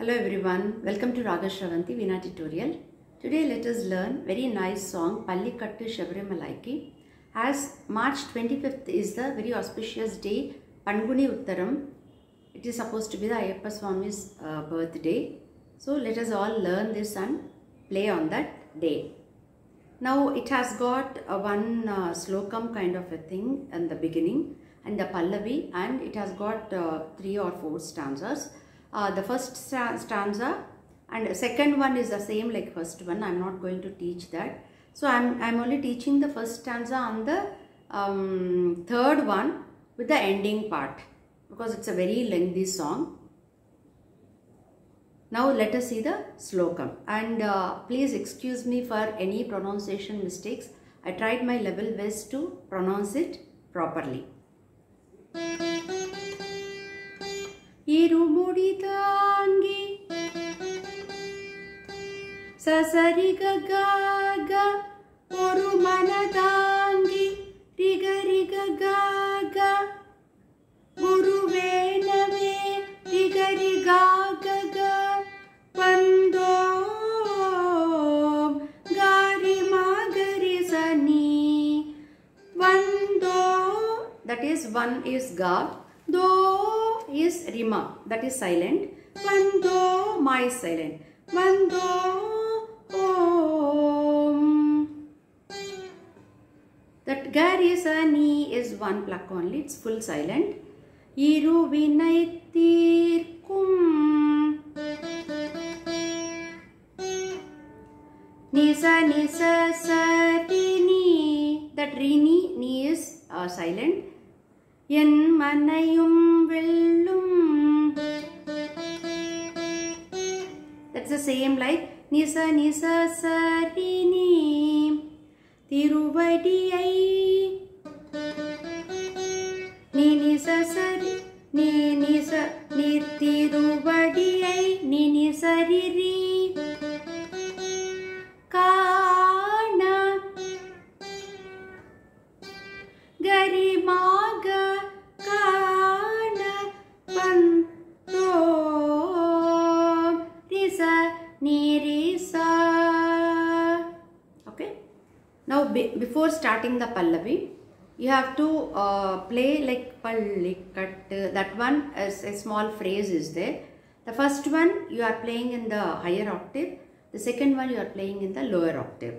Hello everyone, welcome to Raga Shravanthi Veena tutorial. Today let us learn very nice song Pallikattu Shabarimalaiki. As March 25th is the very auspicious day, Panguni Uttaram. It is supposed to be the Ayyappa Swami's uh, birthday. So let us all learn this and play on that day. Now it has got one uh, slokam kind of a thing in the beginning and the pallavi and it has got uh, three or four stanzas. Uh, the first stanza and second one is the same like first one. I'm not going to teach that. So I'm, I'm only teaching the first stanza on the um, third one with the ending part because it's a very lengthy song. Now let us see the slokam and uh, please excuse me for any pronunciation mistakes. I tried my level best to pronounce it properly. இருமுடிதாங்கி சசரிகாக ஒரு மனதாங்கி ரிகரிகாக குருவேனவே ரிகரிகாக வந்தோம் காரி மாகரி சனி வந்தோ that is one is ga do is rima that is silent. mando ma is silent. mando om. That gar is an is one pluck only. It's full silent. Iruvinaithirkum. Nisa nisa ni. That rini ni is uh, silent. என் மனையும் வெல்லும். That's the same like நிச நிச நீ திருவடியை நீ நிச சரி நீ நிச நீ திருவடியை நீ நிசரிரி before starting the Pallavi, you have to uh, play like Pallikat, that one is a small phrase is there. The first one you are playing in the higher octave, the second one you are playing in the lower octave.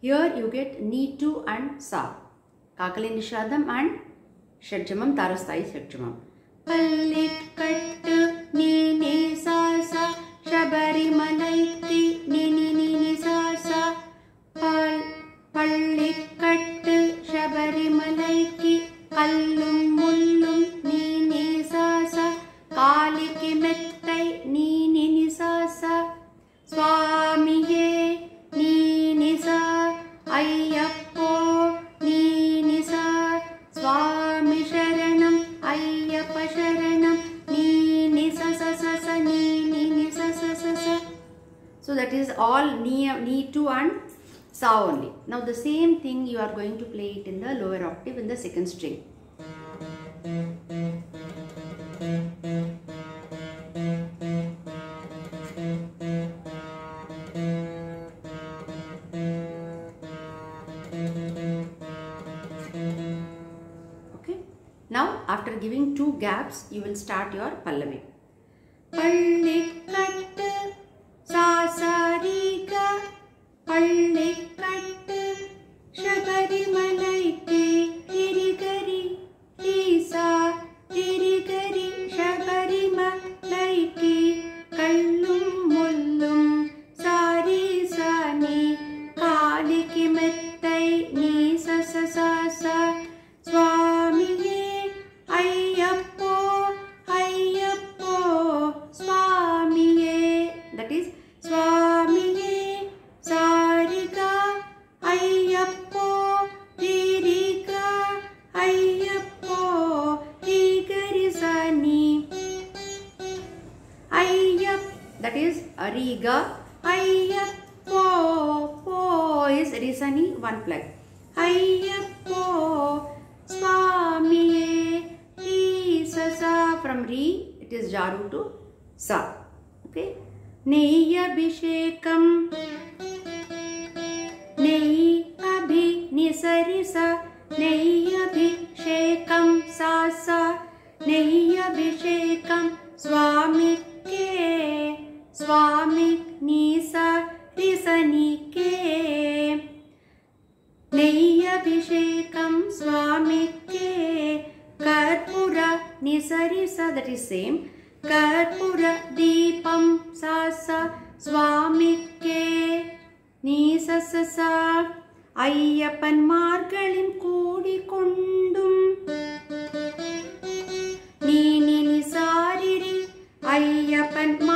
Here you get Nitu and Sa, Kakali Nishadam and Shadjamam, Tarastai Shadjamam. Pallikat, ni Sa Sa, Shabari manaiti ni ni ஐயப்போ நீ நிசா சுவாமி சரணம் ஐயப்ப சரணம் நீ நிச ச ச ச நீ நீ நிச ச ச ச so that is all knee, knee to and sa only now the same thing you are going to play it in the lower octave in the second string okay now after giving two gaps you will start your pallavi பள்ளிக்கட்டு சாசாரிக பள்ளிக்கட்டு சபரிமலைக்கு पे नेय्य नेयि अभि निसरि सा नेय्य अभिषेक स्वामी के स्वामी अभिषेकम स्वामिके स्वामी निसा निसनिके नेय्यभिषेकं स्वामिके कर्पूर निसरि सा that is कर्पूरदीपं सा स சுவாமிக்கே. நீ சசசா ஐயப்பன் மார்களின் கூடி கொண்டும் நீ நினி சாரிரி ஐயப்பன் மா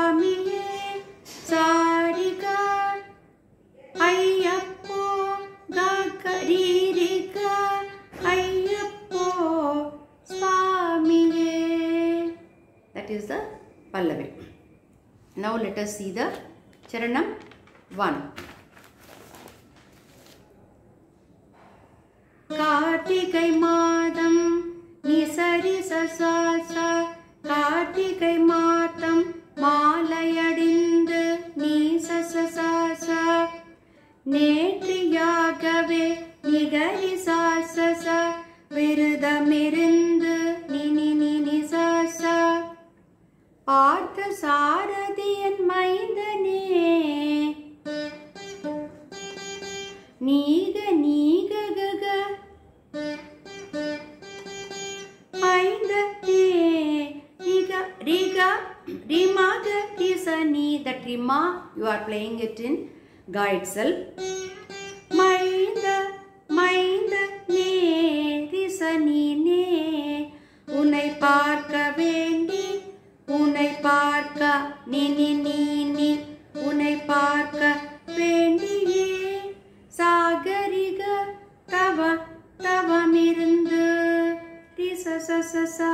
pallavi now let us see the charanam 1 Karthigai மாதம் நிசரி சசாசா. கார்த்திகை மாதம் மாலையடிந்து நீ சசசாசா நேற்றியாகவே நிகரி சாசசா. விருதமிருந்து பார்த்த சாரதியன் மைந்தனே. நீக நீக கக மைந்தே நிக ரிக ரிமாக திச நீ that ரிமா you are playing it in கா இட் செல்ஃப் ரிசசசசா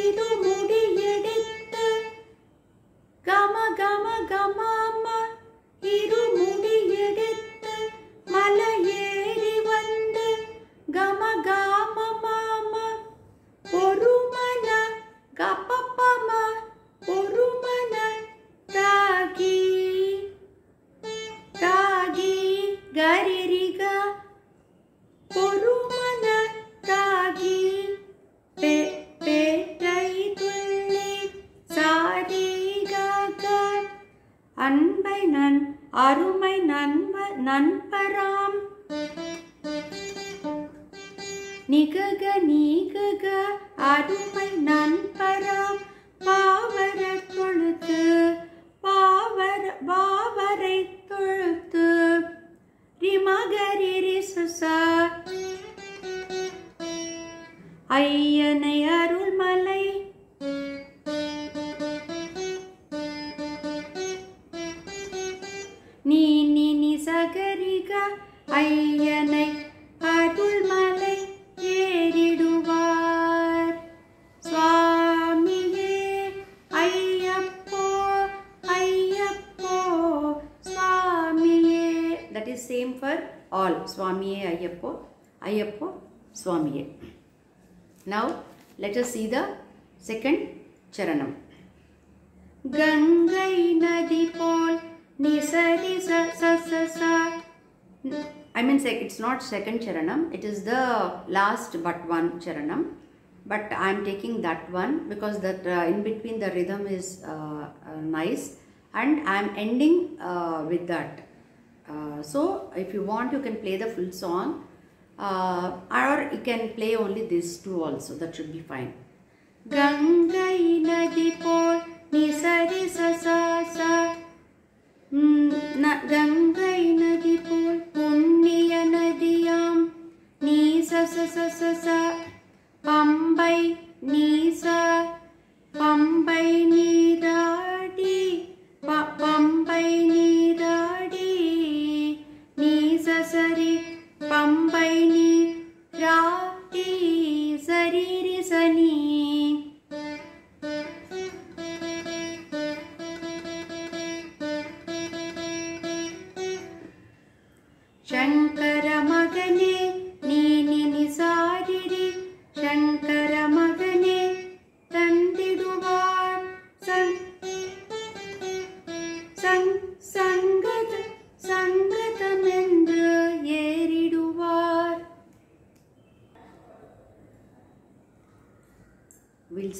இருமுடி எடுத்து கம கம கமாம இருமுடி எடுத்து அருமை நண்ப நண்பராம். நிகக நீகக அருமை நண்பராம். பாவர தொழுத்து பாவர பாவரை தொழுத்து. ரிமகரி சுசா ஐயனை அருள்மலை ஐயனை அருள்மலை ஏறிடுவார். சுவாமியே ஐயப்போ ஐயப்போ சுவாமியே. That is same for all சுவாமியே ஐயப்போ ஐயப்போ சுவாமியே. Now let us see the second சரணம். கங்கை நதி போல் நிசரி ச ச ச I mean it's not second charanam, it is the last but one charanam. But I am taking that one because that uh, in between the rhythm is uh, uh nice and I am ending uh, with that. Uh, so if you want you can play the full song or you can play only these two also that should be fine. Ganga நதி போல் புண்ணிய நதியாம் sa sa sa sa sa பம்பை நீச பம்பை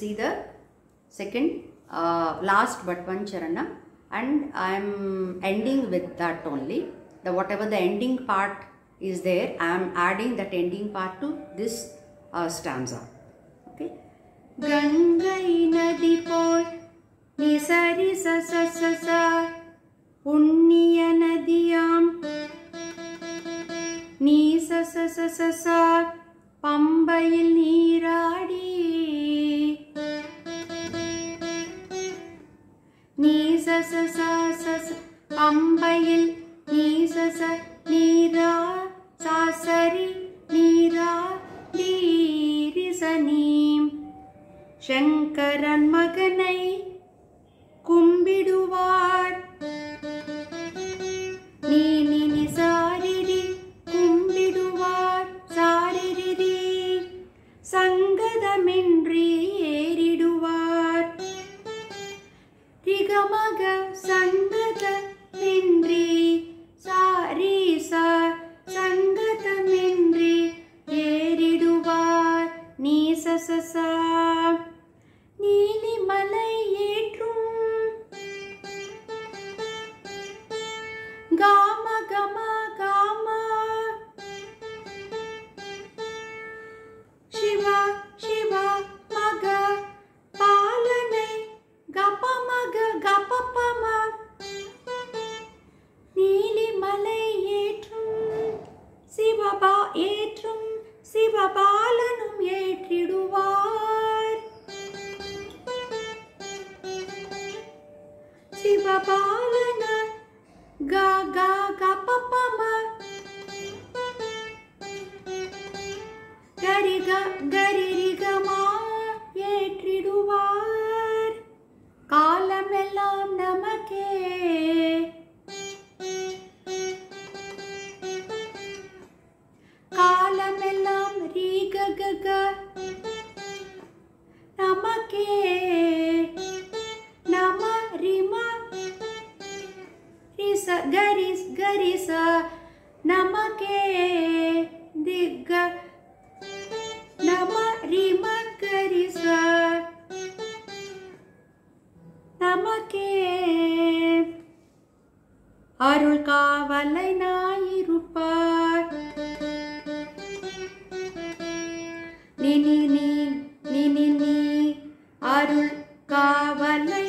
see the second uh, last but one charana and i am ending with that only the whatever the ending part is there i am adding that ending part to this uh, stanza okay Ganga நதி போல் நிசரி சச சச புண்ணிய நதியாம் நீ சச சச ச பம்பையில் நீராடி ச அம்பையில் நீசச நீரா sorcery நீரா தீரிசனீம் சங்கரன் மகனை கும்பிடுவார். நமக்கே அருள் காவலை நாயிருப்பார் நினி நீ நினி நீ அருள் காவலை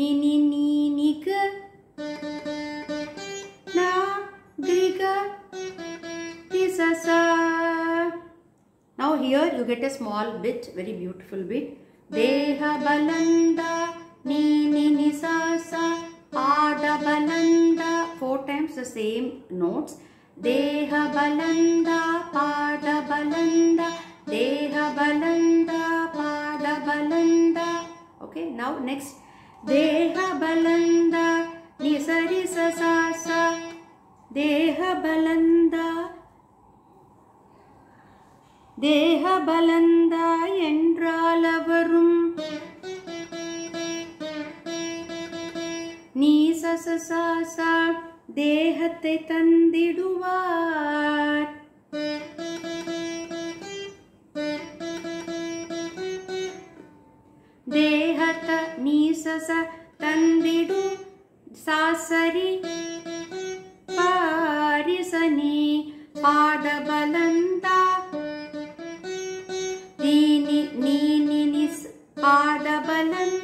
நினி நீ நிக நா கிரிக திசசா Now here you get a small bit, very beautiful bit. Deha balanda, ni ni ni sa sa, pada balanda. Four times the same notes. Deha balanda, pada balanda, deha balanda, pada balanda. Okay, now next. Deha balanda, ni sa ri sa sa sa. Deha balanda. தேகபலந்தா என்றால் அவரும் नीसस सा देहत नीस तन्दिरी पारिसनीताीनिस् पादबलन्त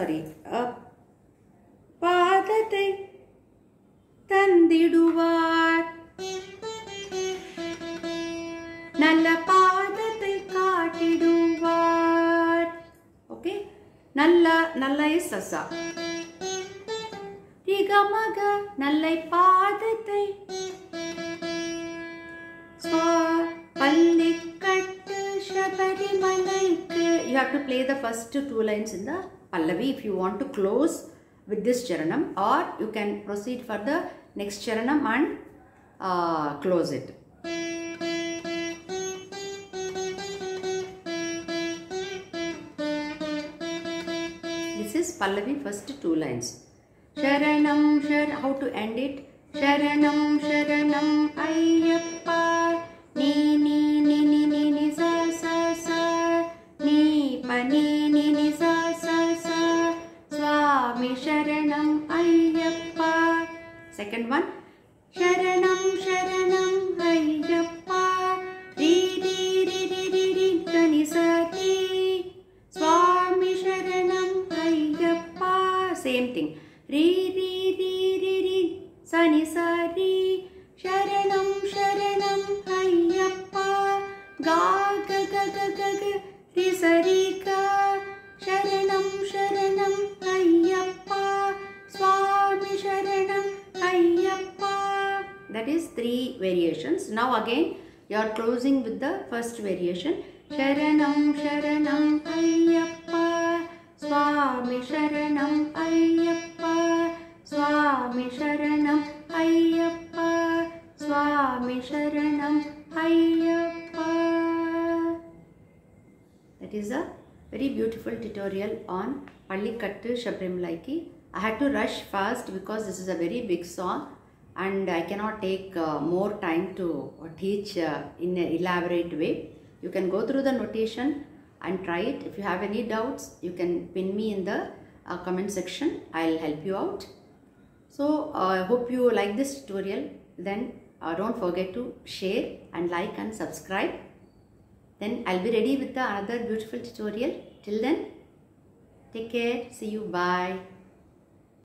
sorry அப்பாதத்தை தந்திடுவார் நல்ல பாதத்தை காட்டிடுவார் okay நல்ல நல்ல is சசா திகமக நல்ல பாதத்தை பள்ளி கட்டு சபரிமலைக்கு you have to play the first two lines in pallavi if you want to close with this charanam or you can proceed for the next charanam and uh, close it. This is pallavi first two lines. Sharanam shar how to end it? Sharanam sharanam ayyappa variations. Now again you are closing with the first variation. Sharanam Sharanam Ayyappa. Swami Sharanam Ayyappa. Swami Sharanam Ayyappa. Swami Sharanam Ayyappa. That is a very beautiful tutorial on Pallikattu Shabrimalaiki. I had to rush fast because this is a very big song and I cannot take uh, more time to uh, teach uh, in an elaborate way. You can go through the notation and try it. If you have any doubts, you can pin me in the uh, comment section. I'll help you out. So I hope you like this tutorial. Then uh, don't forget to share and like and subscribe. Then I'll be ready with the another beautiful tutorial. Till then, take care. See you. Bye.